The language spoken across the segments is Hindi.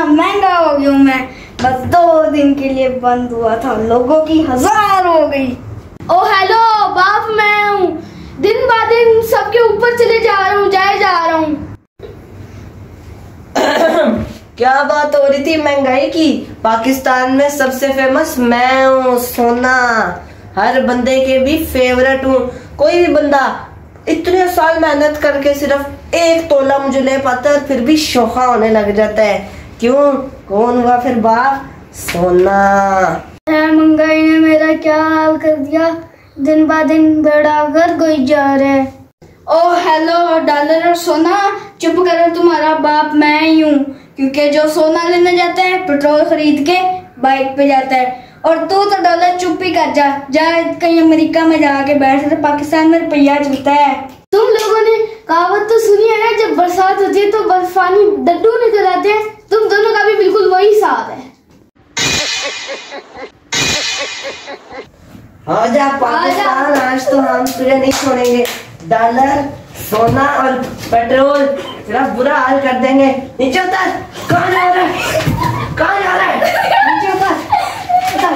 इतना महँगा हो गया हूँ मैं। बस दो दिन के लिए बंद हुआ था। लोगों की हज़ार हो गई। ओ हेलो बाप मैं हूँ। दिन ब दिन सबके ऊपर चले जा रहा हूँ जाए जा रहा हूँ। क्या बात हो रही थी महँगाई की? पाकिस्तान में सबसे फ़ेमस मैं हूँ सोना। हर बंदे के भी फेवरेट हूँ। कोई भी बंदा इतने साल मेहनत करके सिर्फ़ एक तोला मुझे ले पाता है फिर भी शोखा होने लग जाता है। क्यों? कौन हुआ फिर बाप? सोना। है महँगाई ने मेरा क्या हाल कर दिया? दिन ब दिन बढ़ाकर कोई जा रहा है। ओ हेलो डॉलर और सोना? चुप करो तुम्हारा बाप मैं ही हूँ। क्योंकि जो सोना लेने जाता है पेट्रोल खरीद के बाइक पे जाता है। और तू तो डॉलर चुप ही कर जा। जा कहीं अमेरिका में जाके बैठ तो पाकिस्तान में रुपया चलता है। तुम लोगों ने कहावत तो सुनी है जब बरसात होती है तो बर्फानी डड्डू निकल आते हैं। आजा पाकिस्तान आज। तो हम तुझे नहीं छोड़ेंगे। डॉलर सोना और पेट्रोल तेरा बुरा हाल कर देंगे। नीचे उतर। कहाँ जा रहा है? कहाँ जा रहा है? नीचे उतर। उतर।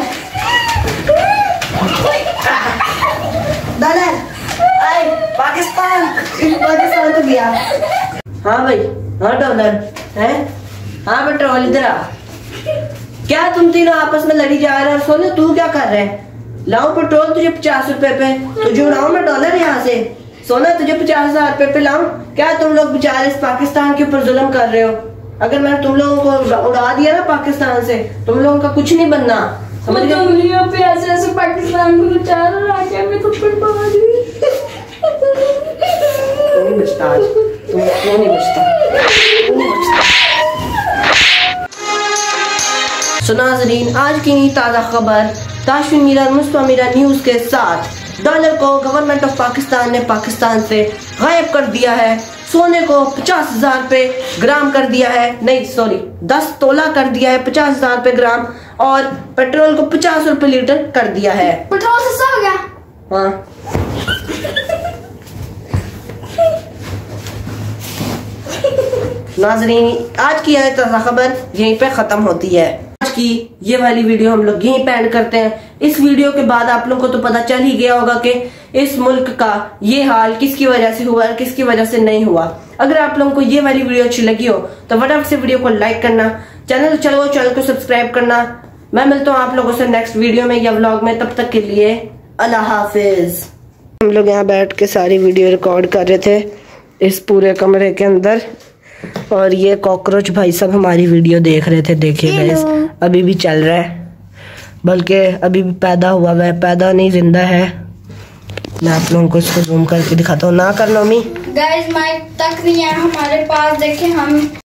डॉलर। आए पाकिस्तान। पाकिस्तान तो गया। हाँ भाई हाँ डॉलर। है? हाँ पेट्रोल इधर आ। क्या तुम तीनों आपस में लड़ी जा रहे हो? सोने तू क्या कर रहे है? लाऊं पेट्रोल तुझे पचास रुपए पे। तुझे उड़ाऊं मैं डॉलर यहाँ से? सोना तुझे पचास हज़ार रुपए पे लाऊं? क्या तुम लोग बेचारे इस पाकिस्तान के ऊपर जुल्म कर रहे हो? अगर मैंने तुम लोगों को उड़ा- दिया ना पाकिस्तान से तुम लोगों का कुछ नहीं बनना। समझ गए? पे ऐसे ऐसे पाकिस्तान को सुनाजरीन आज की ताज़ा खबर ताशुन मीरा मुस्तफ़ा मीरा न्यूज़ के साथ डॉलर को गवर्नमेंट ऑफ़ पाकिस्तान ने पाकिस्तान से गायब कर दिया है। सोने को पचास हज़ार रुपए ग्राम कर दिया है। नहीं सॉरी दस तोला कर दिया है पचास हज़ार रुपए ग्राम और पेट्रोल को पचास रुपए लीटर कर दिया है। पेट्रोल सस्ता हो गया। हाँ। नाजरीन आज की यह ताज़ा खबर यहीं पे ख़त्म होती है। आज की ये वाली वीडियो हम लोग यहीं पे एंड करते हैं। इस वीडियो के बाद आप लोगों को तो पता चल ही गया होगा कि इस मुल्क का ये हाल किसकी वजह से हुआ और किसकी वजह से नहीं हुआ। अगर आप लोगों को ये वाली वीडियो अच्छी लगी हो तो फटाफट से वीडियो को लाइक करना चैनल चलो चैनल को सब्सक्राइब करना। मैं मिलता हूँ आप लोगों से नेक्स्ट वीडियो में या व्लॉग में, तब तक के लिए अल्लाह हाफिज। हम लोग यहाँ बैठ के सारी वीडियो रिकॉर्ड कर रहे थे इस पूरे कमरे के अंदर। और ये कॉकरोच भाई सब हमारी वीडियो देख रहे थे देखिए गाइस अभी भी चल रहा है। बल्कि अभी भी पैदा हुआ हुआ है पैदा नहीं ज़िंदा है। मैं आप लोगों को इसको जूम करके दिखाता हूँ। ना कर लो मी गाइस माइक तक नहीं है हमारे पास देखे हम।